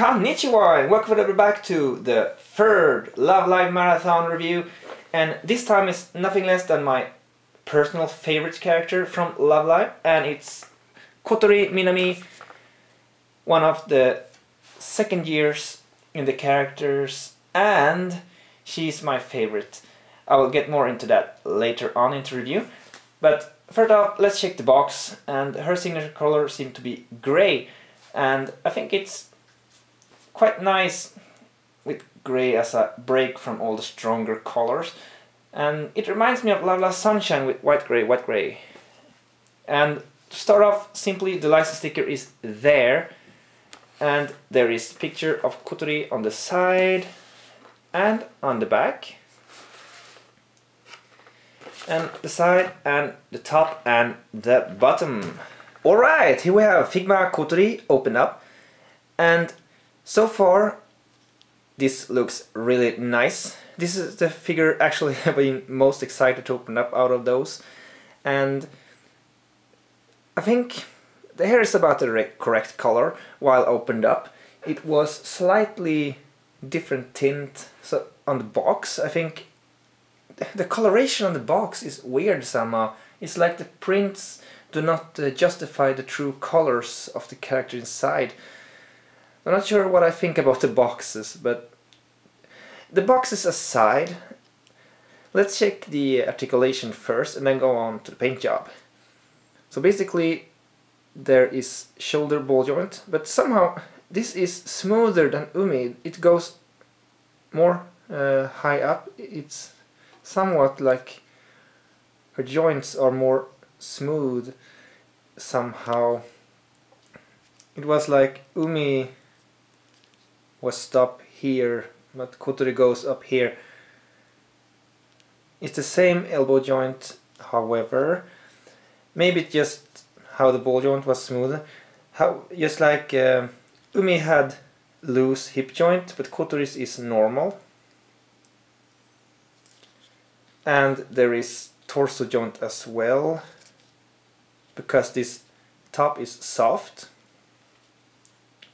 Konnichiwa and welcome back to the third Love Live Marathon review and this time is nothing less than my personal favorite character from Love Live and it's Kotori Minami one of the second years in the characters and she's my favorite. I will get more into that later on in the review but first off let's check the box and her signature color seems to be grey and I think it's quite nice with grey as a break from all the stronger colors. And it reminds me of Love Live Sunshine with white grey, white grey. And to start off simply the license sticker is there. And there is picture of Kotori on the side and on the back. And the side and the top and the bottom. Alright, here we have Figma Kotori open up. And so far this looks really nice. This is the figure actually I've been most excited to open up out of those and I think the hair is about the correct color while opened up. It was slightly different tint so on the box I think the coloration on the box is weird somehow. It's like the prints do not uh, justify the true colors of the character inside. I'm not sure what I think about the boxes, but the boxes aside, let's check the articulation first and then go on to the paint job. So basically there is shoulder ball joint, but somehow this is smoother than Umi. It goes more uh, high up. It's somewhat like her joints are more smooth somehow. It was like Umi was stopped here, but Kotori goes up here. It's the same elbow joint, however. Maybe just how the ball joint was smoother. How just like uh, Umi had loose hip joint, but Kotori's is normal. And there is torso joint as well because this top is soft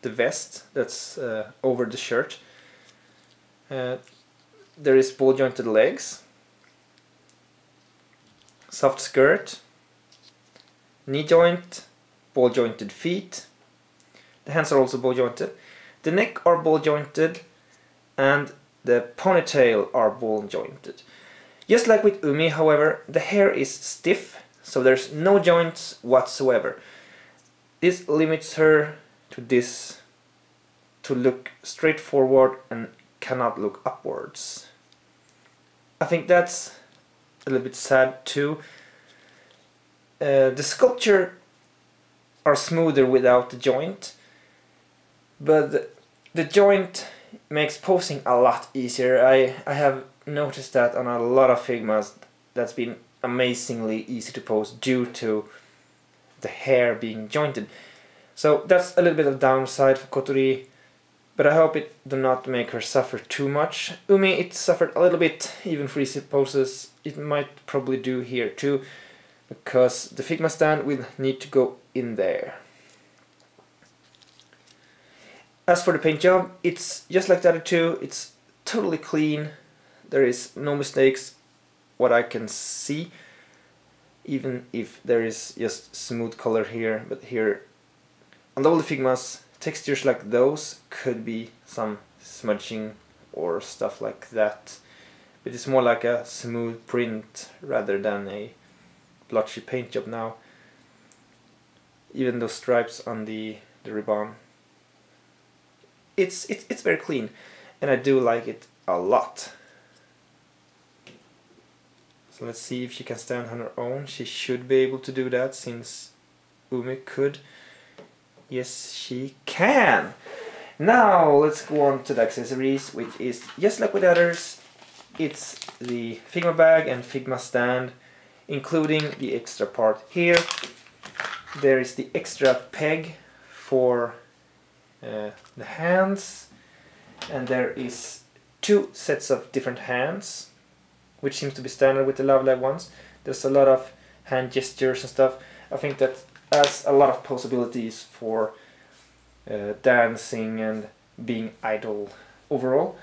the vest that's uh, over the shirt. Uh, there is ball jointed legs soft skirt knee joint ball jointed feet. The hands are also ball jointed. The neck are ball jointed and the ponytail are ball jointed. Just like with Umi however the hair is stiff so there's no joints whatsoever. This limits her to this to look straight forward and cannot look upwards. I think that's a little bit sad too. Uh, the sculpture are smoother without the joint but the, the joint makes posing a lot easier. I, I have noticed that on a lot of Figmas that's been amazingly easy to pose due to the hair being jointed. So that's a little bit of downside for Kotori, but I hope it do not make her suffer too much. Umi, it suffered a little bit, even for easy poses. It might probably do here too, because the Figma stand will need to go in there. As for the paint job, it's just like the other two, it's totally clean, there is no mistakes what I can see even if there is just smooth color here but here on the Figmas textures like those could be some smudging or stuff like that but it's more like a smooth print rather than a blotchy paint job now even those stripes on the, the ribbon it's, it's, it's very clean and I do like it a lot so let's see if she can stand on her own. She should be able to do that since Umi could. Yes, she can! Now let's go on to the accessories, which is just like with others. It's the Figma bag and Figma stand, including the extra part here. There is the extra peg for uh, the hands, and there is two sets of different hands which seems to be standard with the Love Live ones. There's a lot of hand gestures and stuff. I think that adds a lot of possibilities for uh, dancing and being idol overall.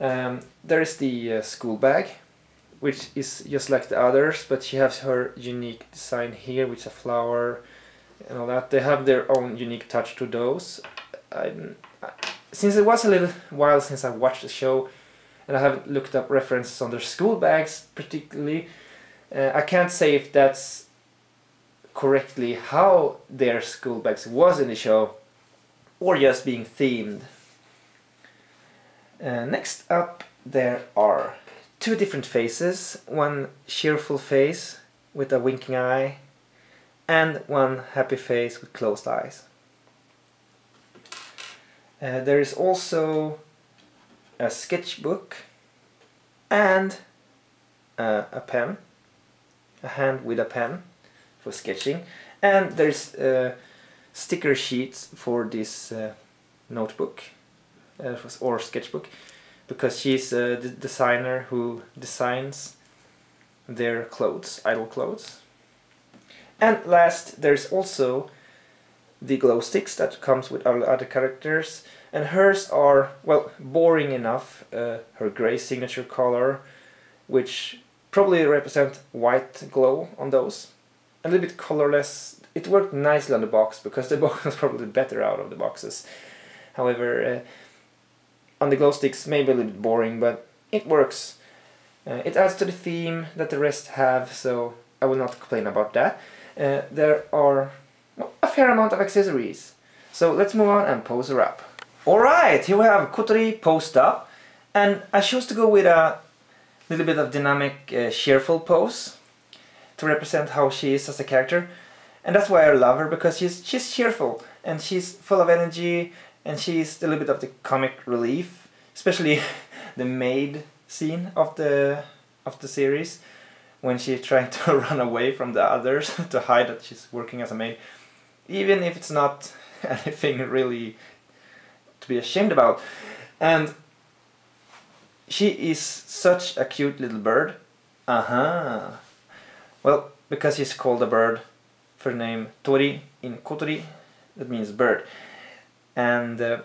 Um, there is the uh, school bag, which is just like the others, but she has her unique design here with a flower and all that. They have their own unique touch to those. I, since it was a little while since I watched the show, and I haven't looked up references on their school bags particularly, uh, I can't say if that's correctly how their school bags was in the show, or just being themed. Uh, next up there are two different faces, one cheerful face with a winking eye and one happy face with closed eyes. Uh, there is also a sketchbook and uh, a pen, a hand with a pen for sketching and there's uh, sticker sheets for this uh, notebook uh, or sketchbook because she's uh, the designer who designs their clothes, idol clothes. And last, there's also the glow sticks that comes with other characters and hers are, well, boring enough, uh, her grey signature color, which probably represent white glow on those. A little bit colorless. It worked nicely on the box because the box was probably better out of the boxes. However, uh, on the glow sticks maybe a little bit boring, but it works. Uh, it adds to the theme that the rest have, so I will not complain about that. Uh, there are a fair amount of accessories. So let's move on and pose her up. Alright, here we have Kotori posed up, and I chose to go with a little bit of dynamic, uh, cheerful pose to represent how she is as a character. And that's why I love her, because she's, she's cheerful, and she's full of energy, and she's a little bit of the comic relief, especially the maid scene of the of the series when she's trying to run away from the others to hide that she's working as a maid, even if it's not anything really to be ashamed about. And she is such a cute little bird. Uh huh. Well, because she's called a bird for name Tori in Kotori, that means bird. And uh,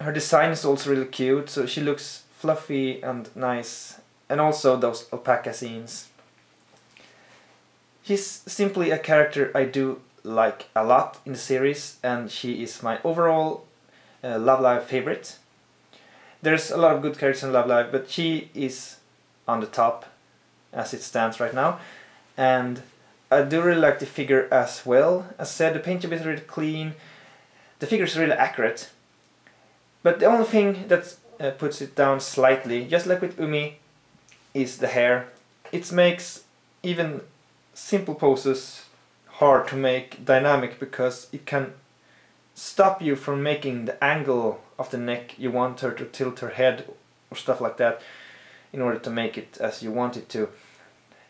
her design is also really cute so she looks fluffy and nice and also those alpaca scenes. She's simply a character I do like a lot in the series and she is my overall uh, Love Live favorite. There's a lot of good characters in Love Live but she is on the top as it stands right now and I do really like the figure as well as said the paint job is really clean the figure is really accurate. But the only thing that uh, puts it down slightly, just like with Umi, is the hair. It makes even simple poses hard to make dynamic because it can stop you from making the angle of the neck you want her to tilt her head or stuff like that in order to make it as you want it to.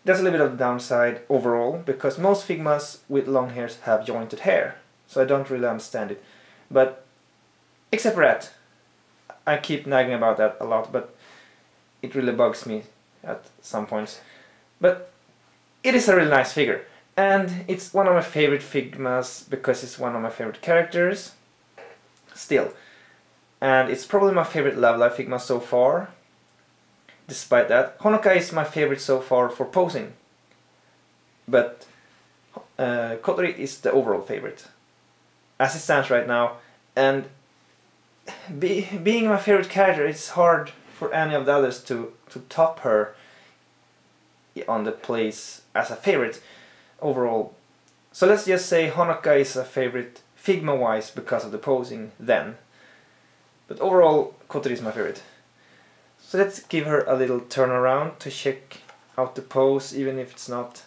That's a little bit of the downside overall because most Figmas with long hairs have jointed hair so I don't really understand it. But except for that, I keep nagging about that a lot, but it really bugs me at some points. But it is a really nice figure. And it's one of my favorite Figmas because it's one of my favorite characters. Still. And it's probably my favorite Love Live Figma so far. Despite that. Honoka is my favorite so far for posing. But uh, Kotori is the overall favorite as it stands right now. And be, being my favorite character, it's hard for any of the others to, to top her on the place as a favorite overall. So let's just say Honoka is a favorite Figma-wise because of the posing then. But overall, Kotori is my favorite. So let's give her a little turnaround to check out the pose, even if it's not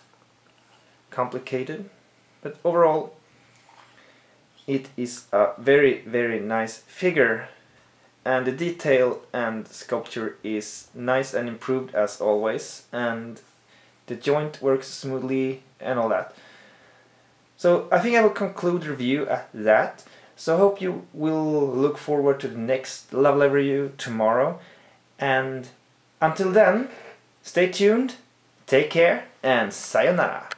complicated. But overall, it is a very very nice figure and the detail and sculpture is nice and improved as always and the joint works smoothly and all that. So I think I will conclude the review at that. So I hope you will look forward to the next Love Live review tomorrow and until then stay tuned, take care and sayonara!